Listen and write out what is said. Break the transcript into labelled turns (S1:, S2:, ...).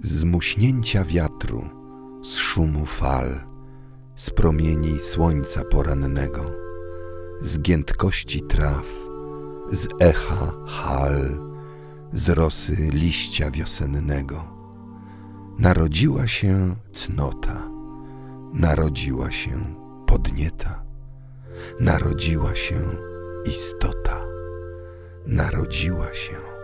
S1: Z muśnięcia wiatru, z szumu fal, z promieni słońca porannego, z giętkości traw, z echa hal, z rosy liścia wiosennego. Narodziła się cnota, narodziła się podnieta, narodziła się istota, narodziła się.